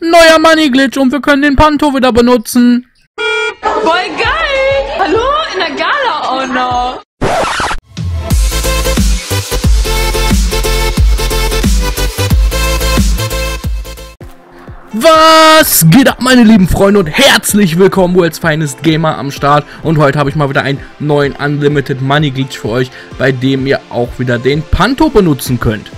Neuer Money Glitch und wir können den Panto wieder benutzen. Voll geil! Hallo? In der Gala auch noch! Was geht ab, meine lieben Freunde und herzlich willkommen, World's Finest Gamer am Start. Und heute habe ich mal wieder einen neuen Unlimited Money Glitch für euch, bei dem ihr auch wieder den Panto benutzen könnt.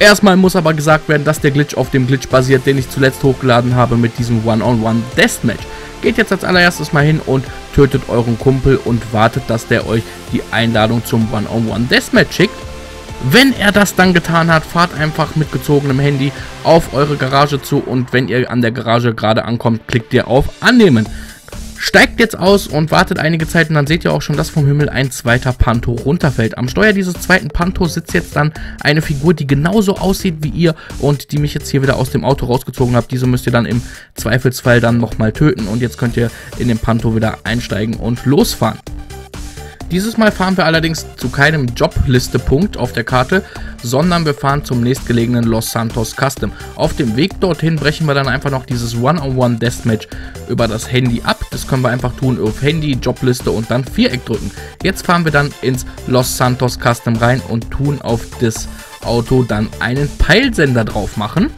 Erstmal muss aber gesagt werden, dass der Glitch auf dem Glitch basiert, den ich zuletzt hochgeladen habe mit diesem One-on-One Deathmatch. Geht jetzt als allererstes mal hin und tötet euren Kumpel und wartet, dass der euch die Einladung zum One-on-One Deathmatch schickt. Wenn er das dann getan hat, fahrt einfach mit gezogenem Handy auf eure Garage zu und wenn ihr an der Garage gerade ankommt, klickt ihr auf Annehmen. Steigt jetzt aus und wartet einige Zeit und dann seht ihr auch schon, dass vom Himmel ein zweiter Panto runterfällt. Am Steuer dieses zweiten Panto sitzt jetzt dann eine Figur, die genauso aussieht wie ihr und die mich jetzt hier wieder aus dem Auto rausgezogen hat. Diese müsst ihr dann im Zweifelsfall dann nochmal töten und jetzt könnt ihr in den Panto wieder einsteigen und losfahren. Dieses Mal fahren wir allerdings zu keinem Joblistepunkt auf der Karte, sondern wir fahren zum nächstgelegenen Los Santos Custom. Auf dem Weg dorthin brechen wir dann einfach noch dieses One-on-One Deathmatch über das Handy ab. Das können wir einfach tun auf Handy, Jobliste und dann Viereck drücken. Jetzt fahren wir dann ins Los Santos Custom rein und tun auf das Auto dann einen Peilsender drauf machen.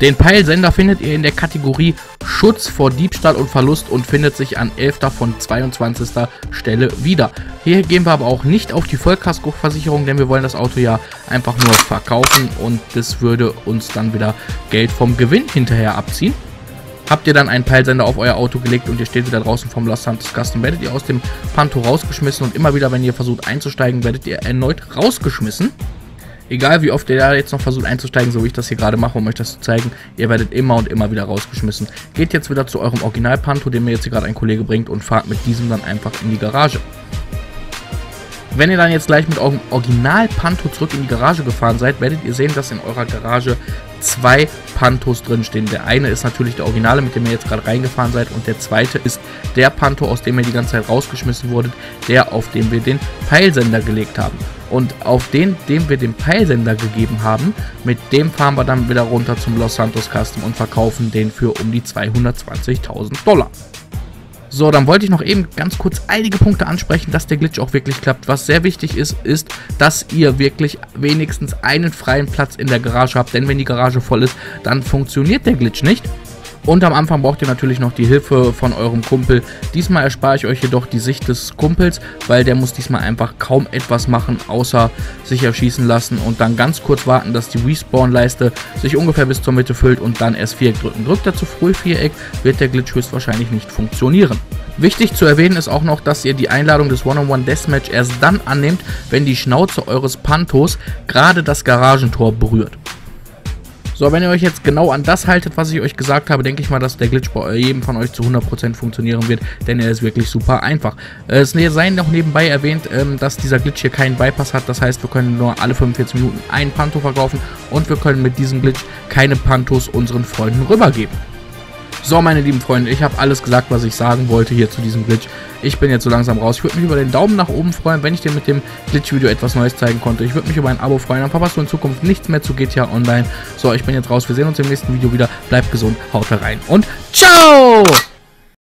Den Peilsender findet ihr in der Kategorie Schutz vor Diebstahl und Verlust und findet sich an 11. von 22. Stelle wieder. Hier gehen wir aber auch nicht auf die Vollkaskoversicherung, denn wir wollen das Auto ja einfach nur verkaufen und das würde uns dann wieder Geld vom Gewinn hinterher abziehen. Habt ihr dann einen Peilsender auf euer Auto gelegt und ihr steht wieder draußen vom Los Santos Custom, werdet ihr aus dem Panto rausgeschmissen und immer wieder, wenn ihr versucht einzusteigen, werdet ihr erneut rausgeschmissen. Egal wie oft ihr da jetzt noch versucht einzusteigen, so wie ich das hier gerade mache, um euch das zu zeigen, ihr werdet immer und immer wieder rausgeschmissen. Geht jetzt wieder zu eurem Original-Panto, den mir jetzt hier gerade ein Kollege bringt und fahrt mit diesem dann einfach in die Garage. Wenn ihr dann jetzt gleich mit eurem Original-Panto zurück in die Garage gefahren seid, werdet ihr sehen, dass in eurer Garage zwei Pantos drinstehen. Der eine ist natürlich der Originale, mit dem ihr jetzt gerade reingefahren seid und der zweite ist der Panto, aus dem ihr die ganze Zeit rausgeschmissen wurdet, der, auf dem wir den Peilsender gelegt haben. Und auf den, dem wir den Peilsender gegeben haben, mit dem fahren wir dann wieder runter zum Los Santos Custom und verkaufen den für um die 220.000 Dollar. So, dann wollte ich noch eben ganz kurz einige Punkte ansprechen, dass der Glitch auch wirklich klappt. Was sehr wichtig ist, ist, dass ihr wirklich wenigstens einen freien Platz in der Garage habt, denn wenn die Garage voll ist, dann funktioniert der Glitch nicht. Und am Anfang braucht ihr natürlich noch die Hilfe von eurem Kumpel. Diesmal erspare ich euch jedoch die Sicht des Kumpels, weil der muss diesmal einfach kaum etwas machen, außer sich erschießen lassen und dann ganz kurz warten, dass die Respawn-Leiste sich ungefähr bis zur Mitte füllt und dann erst Viereck drücken. Drückt er zu früh Viereck, wird der Glitch höchstwahrscheinlich nicht funktionieren. Wichtig zu erwähnen ist auch noch, dass ihr die Einladung des One-on-One Deathmatch erst dann annehmt, wenn die Schnauze eures Pantos gerade das Garagentor berührt. So, wenn ihr euch jetzt genau an das haltet, was ich euch gesagt habe, denke ich mal, dass der Glitch bei jedem von euch zu 100% funktionieren wird, denn er ist wirklich super einfach. Es sei noch nebenbei erwähnt, ähm, dass dieser Glitch hier keinen Bypass hat, das heißt, wir können nur alle 45 Minuten einen Panto verkaufen und wir können mit diesem Glitch keine Pantos unseren Freunden rübergeben. So, meine lieben Freunde, ich habe alles gesagt, was ich sagen wollte hier zu diesem Glitch. Ich bin jetzt so langsam raus. Ich würde mich über den Daumen nach oben freuen, wenn ich dir mit dem Glitch-Video etwas Neues zeigen konnte. Ich würde mich über ein Abo freuen. Dann verpasst du in Zukunft nichts mehr zu GTA Online. So, ich bin jetzt raus. Wir sehen uns im nächsten Video wieder. Bleibt gesund, haut rein und ciao!